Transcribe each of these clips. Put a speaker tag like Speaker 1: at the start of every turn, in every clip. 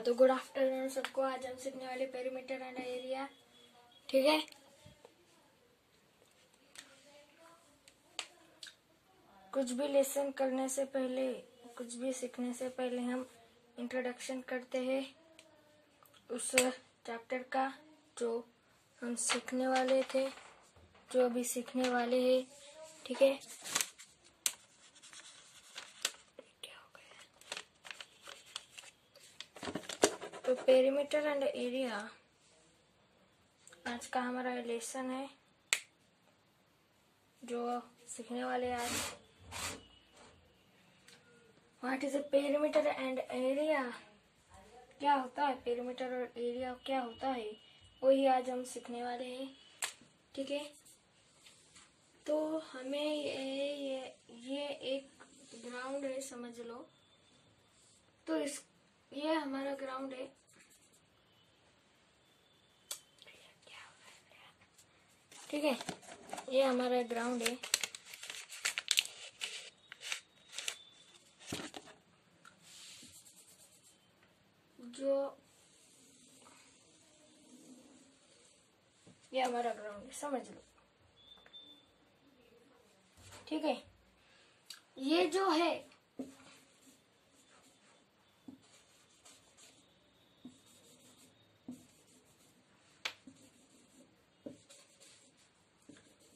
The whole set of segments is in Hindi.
Speaker 1: तो गुड आफ्टरनून सबको। आज हम सीखने वाले पेरीमीटर एंड एरिया ठीक है? कुछ भी लेसन करने से पहले, कुछ भी सीखने से पहले हम इंट्रोडक्शन करते हैं उस चैप्टर का, जो हम सीखने वाले थे, जो अभी सीखने वाले हैं। ठीक है? तो पेरीमीटर एंड एरिया आज का हमारा लेसन है जो सीखने वाले आज। What is a perimeter and area क्या होता है पेरीमीटर और एरिया क्या होता है? वही आज हम सीखने वाले हैं, ठीक है? तो हमें ये ये ये एक ग्राउंड है, समझ लो। तो इस, ये हमारा ग्राउंड है। ठीक है, ये हमारा ग्राउंड है। जो ये हमारा ग्राउंड है, समझ लो। ठीक है, ये जो है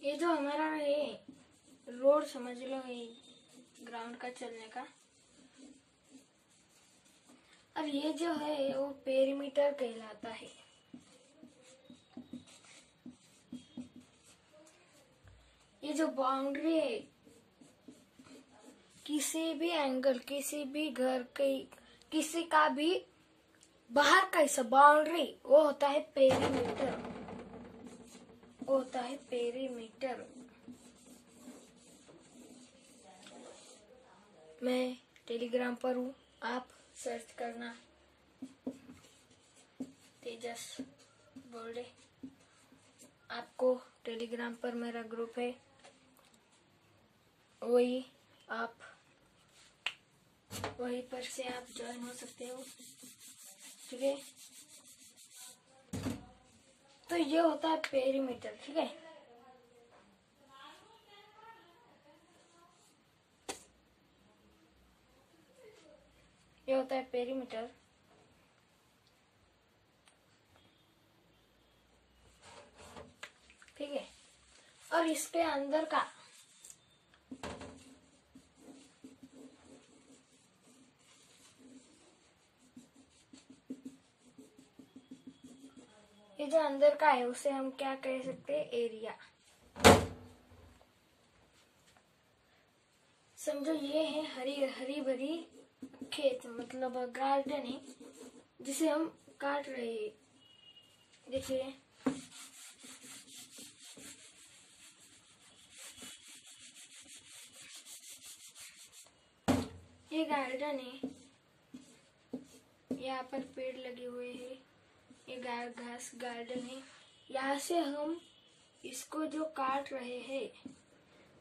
Speaker 1: ये जो हमारा है रोड समझ लो ये ग्राउंड का चलने का। और ये जो है वो पेरीमीटर कहलाता है। ये जो बाउंड्री है, किसी भी एंगल किसी भी घर के किसी का भी बाहर का हिस्सा बाउंड्री वो होता है पेरीमीटर होता है पेरीमीटर। मैं टेलीग्राम पर हूँ, आप सर्च करना। तेजस बोल्डे, आपको टेलीग्राम पर मेरा ग्रुप है। वही आप, वहीं पर से आप ज्वाइन हो सकते हो। ठीक है? तो ये होता है पेरीमीटर ठीक है? ये होता है पेरीमीटर ठीक है? और इसके अंदर का जो अंदर का है, उसे हम क्या कह सकते हैं? एरिया समझो, ये है हरी हरी भरी खेत मतलब गार्डन है, जिसे हम काट रहे हैं। देखिए। ये गार्डन है। यहाँ पर पेड़ लगे हुए हैं। ये गाय घास गार्डन है। यहाँ से हम इसको जो काट रहे हैं,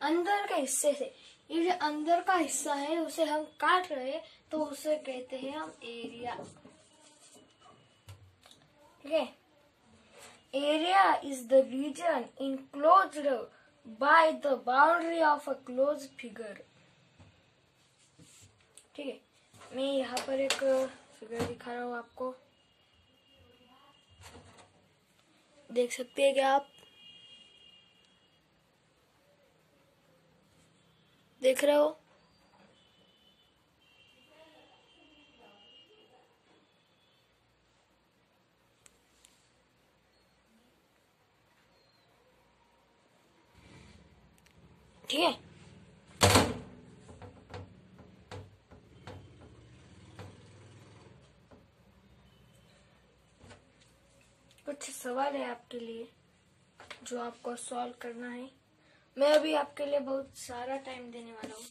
Speaker 1: अंदर के हिस्से से, ये जो अंदर का हिस्सा है, उसे हम काट रहे हैं तो उसे कहते हैं हम एरिया। ठीक है? Area is the region enclosed by the boundary of a close figure ठीक है? मैं यहाँ पर एक फिगर दिखा रहा हूँ आपको। देख सकते हैं क्या आप? देख रहे हो? ठीक है। कुछ सवाल है आपके लिए, जो आपको सॉल्व करना है। मैं अभी आपके लिए बहुत सारा टाइम देने वाला हूँ।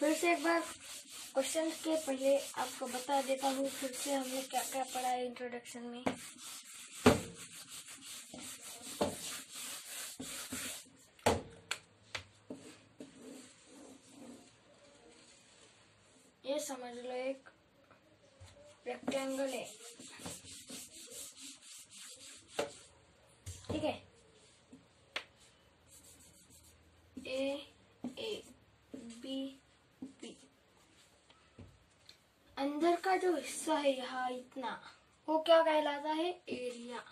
Speaker 1: फिर से एक बार क्वेश्चन के पहले आपको बता देता हूँ, फिर से हमने क्या क्या पढ़ा है इंट्रोडक्शन में। ये समझ लो एक रेक्टेंगल है। ठीक है? ए ए बी बी अंदर का जो हिस्सा है यहाँ इतना, वो क्या कहलाता है? एरिया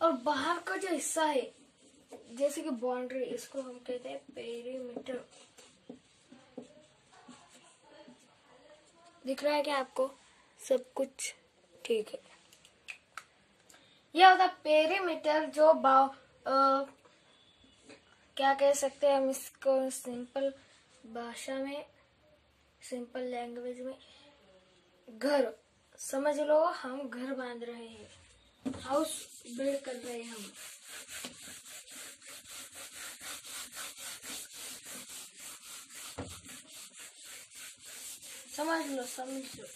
Speaker 1: और बाहर का जो हिस्सा है, जैसे कि बाउंड्री इसको हम कहते हैं पेरीमीटर दिख रहा है क्या आपको? सब कुछ ठीक है। यह होता पेरीमीटर जो बाउ क्या कह सकते हैं हम इसको सिंपल भाषा में, सिंपल लैंग्वेज में, घर। समझ लो, हम घर बाँध रहे हैं। हाउस बिल्ड कर रहे हैं हम। समझ लो समझ लो।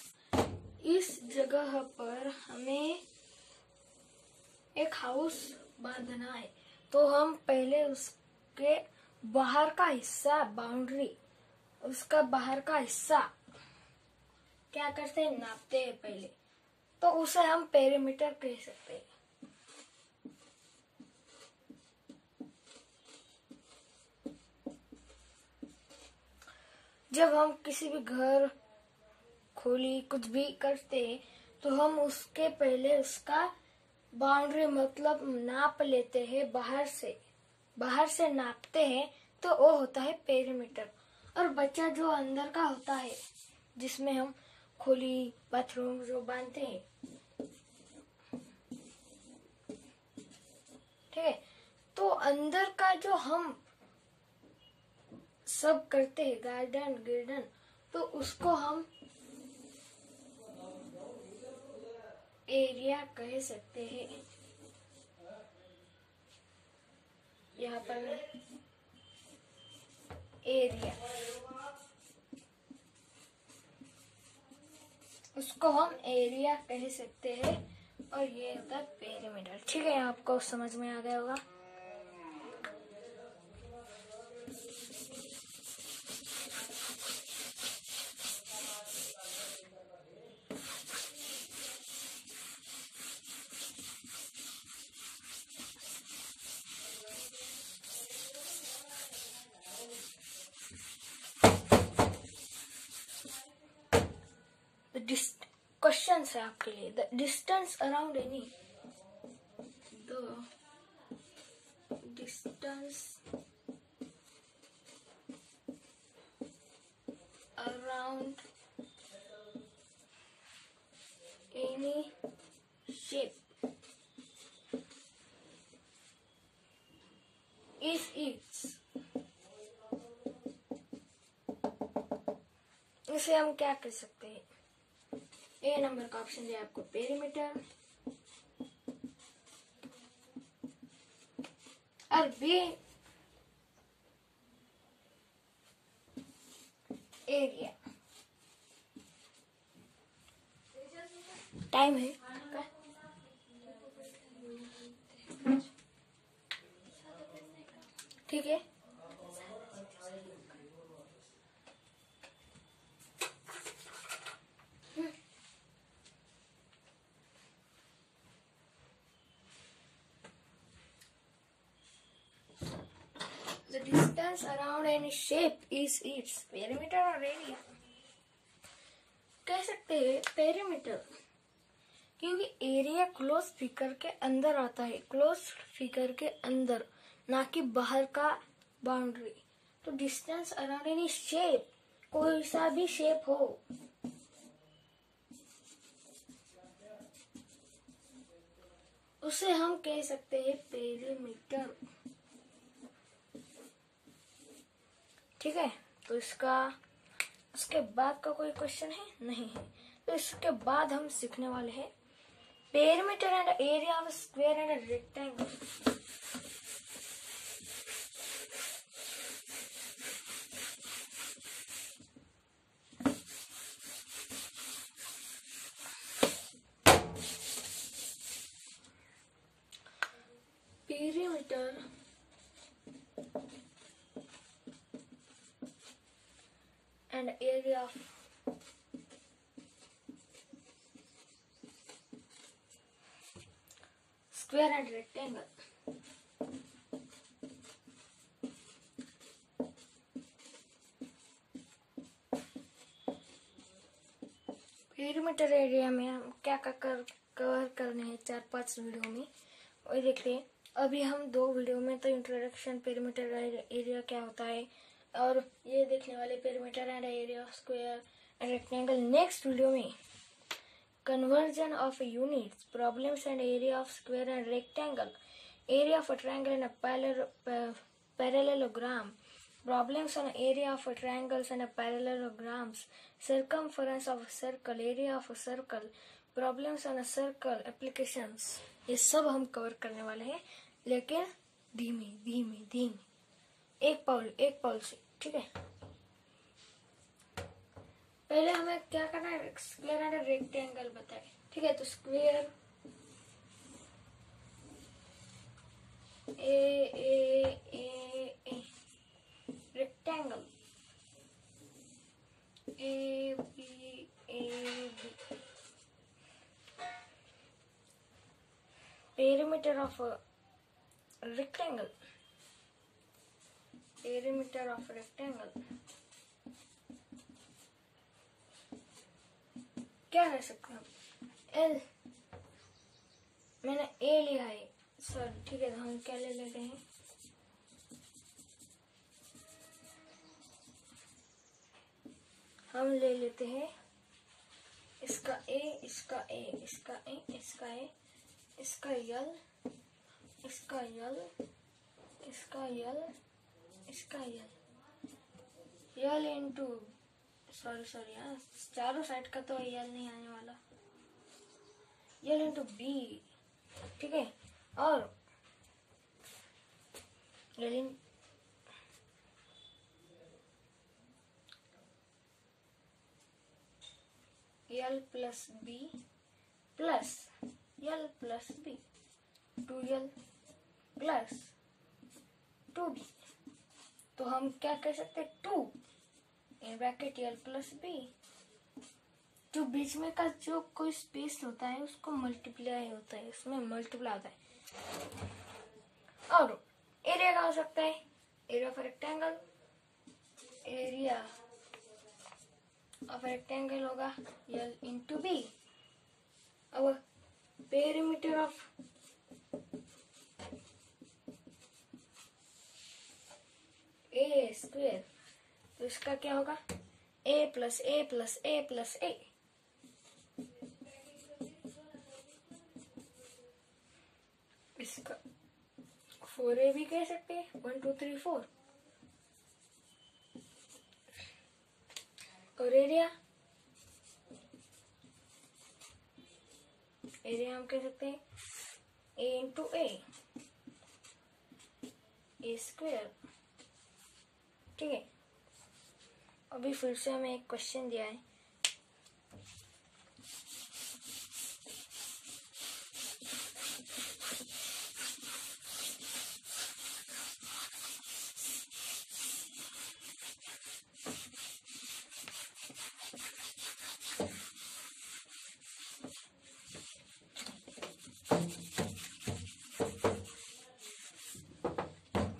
Speaker 1: इस जगह पर हमें एक हाउस बांधना है। तो हम पहले उसके बाहर का हिस्सा बाउंड्री उसका बाहर का हिस्सा क्या करते हैं? नापते हैं पहले। तो उसे हम पेरीमीटर कह सकते हैं। जब हम किसी भी घर खोली कुछ भी करते हैं तो हम उसके पहले उसका बाउंड्री मतलब नाप लेते हैं बाहर से। बाहर से नापते हैं तो वो होता है पेरीमीटर और बच्चा जो अंदर का होता है, जिसमें हम खोली बाथरूम जो बांधते हैं। ठीक है? तो अंदर का जो हम सब करते हैं गार्डन गिर्डन तो उसको हम एरिया कह सकते हैं। यहाँ पर एरिया। उसको हम एरिया कह सकते हैं और ये होता है पेरीमीटर ठीक है, आपको समझ में आ गया होगा। क्वेश्चन है आपके लिए the distance around any the distance around any shape is its इसे हम क्या कर सकते हैं हैं? ए नंबर का ऑप्शन दिया आपको पेरीमीटर और बी। एरिया। टाइम है। ठीक है The distance around any shape is its perimeter or area. कह सकते हैं पेरीमीटर क्योंकि एरिया क्लोज फिगर के अंदर आता है क्लोज फिगर के अंदर, ना कि बाहर का बाउंड्री तो डिस्टेंस अराउंड एनी शेप कोई सा भी शेप हो। उसे हम कह सकते हैं पेरीमीटर ठीक है? तो इसका उसके बाद का कोई क्वेश्चन है? नहीं है। तो इसके बाद हम सीखने वाले हैं। Perimeter and area of square and rectangle area of square and rectangle. Perimeter area में हम क्या क्या कर कवर करने हैं चार पाँच वीडियो में? वही देखते हैं अभी हम दो वीडियो में तो इंट्रोडक्शन पेरीमीटर एरिया क्या होता है? और ये देखने वाले perimeter and area of square and rectangle next video में conversion of units problems and area of square and rectangle area of a triangle and a parallelogram problems on area of a and a parallelograms circumference of circle area of circle problems on circle applications ये सब हम कवर करने वाले हैं, लेकिन धीमे धीमे धीमे, एक पाउल एक पाउल से। ठीक है। पहले हमें क्या करना है? स्क्वायर एंड रेक्टेंगल बताए। ठीक है तो square A A A A rectangle A B A B perimeter of a rectangle perimeter of rectangle क्या कर सकते हैं एल मैंने ए लिया है। सर ठीक है तो हम क्या ले लेते हैं? हम ले लेते हैं इसका ए इसका ए इसका ए इसका ए इसका यल इसका यल इसका यल इसका L L into sorry sorry यार चारों साइड का तो यल नहीं आने वाला। यल इंटू बी ठीक है? और L in L plus B plus L plus B two L plus two B तो हम क्या कह सकते हैं? Two. In bracket L plus B जो बीच में का जो कोई स्पेस होता है, उसको मल्टीप्लाई होता है, उसमें मल्टीप्लाई होता है। और एरिया का हो सकता है? Area of rectangle area of rectangle होगा यल इंटू बी अब पेरीमीटर ऑफ़ ए स्क्वेयर तो इसका क्या होगा? A plus A plus A plus A इसका फोर ए भी कह सकते हैं? वन टू थ्री फोर और एरिया एरिया हम कह सकते हैं ए इंटू ए स्क्वेयर ठीक है। अभी फिर से हमें एक क्वेश्चन दिया है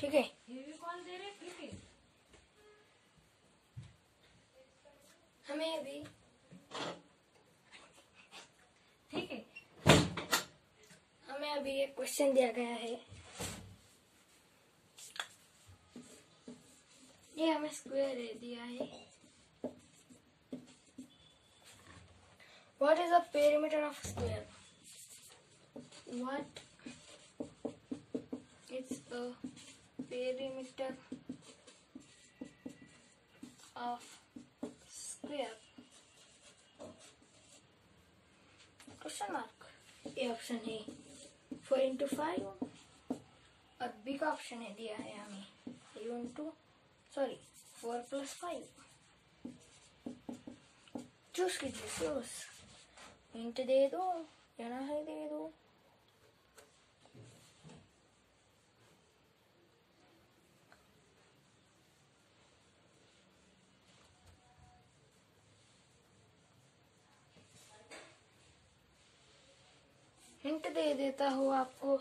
Speaker 1: ठीक है
Speaker 2: ये भी कॉल दे रहे ठीक है
Speaker 1: हमें अभी
Speaker 2: ठीक है।
Speaker 1: हमें अभी एक क्वेश्चन दिया गया है। ये हमें स्क्वायर दिया है। What is the perimeter of square what is the perimeter of question mark ये ऑप्शन है फोर इंटू फाइव और बी का ऑप्शन है दिया है हमें. Five into sorry four plus five choose कीजिए चूज़ इंट दे दो लेना है दे दो. हिंट दे देता हूँ आपको।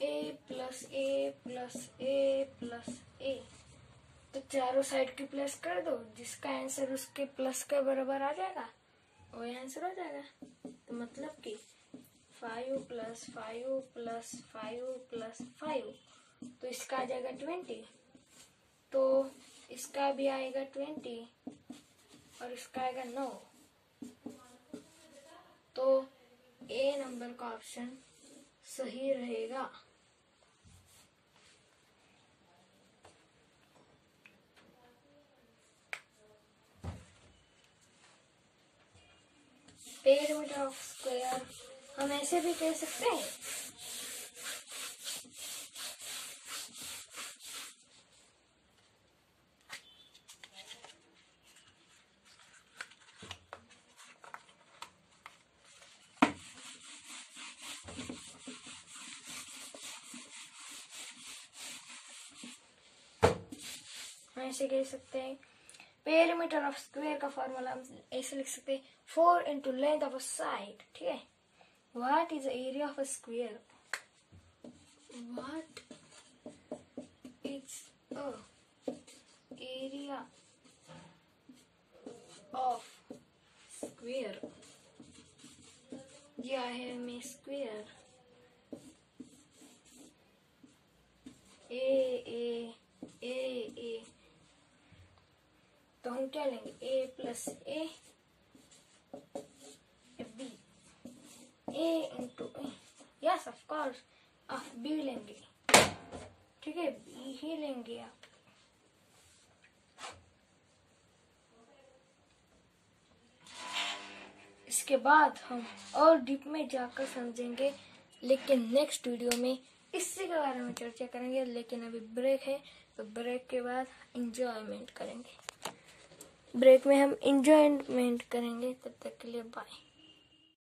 Speaker 1: A plus A plus A plus A तो चारों साइड की प्लस कर दो, जिसका आंसर उसके प्लस के बराबर आ जाएगा, वही आंसर हो जाएगा। तो मतलब कि five plus five plus five plus five तो इसका आ जाएगा ट्वेंटी तो इसका भी आएगा ट्वेंटी और इसका आएगा नौ। तो ए नंबर का ऑप्शन सही रहेगा। पेरीमीटर ऑफ़ स्क्वायर हम ऐसे भी कह सकते हैं। ऐसे कह सकते हैं। पेरीमीटर ऑफ़ स्क्वायर का फॉर्मूला हम ऐसे लिख सकते हैं। Four into length of a side ठीक है? What is area of a square what is a area of square दिया है हमें स्क्वायर ए ए ए ए तो हम क्या लेंगे? A plus A B A into A yes of course आप बी लेंगे। ठीक है बी ही लेंगे आप। इसके बाद हम और डीप में जाकर समझेंगे, लेकिन नेक्स्ट वीडियो में इसी के बारे में चर्चा करेंगे, लेकिन अभी ब्रेक है तो ब्रेक के बाद इंजॉयमेंट करेंगे। ब्रेक में हम इंजॉयमेंट करेंगे तब तक के लिए बाय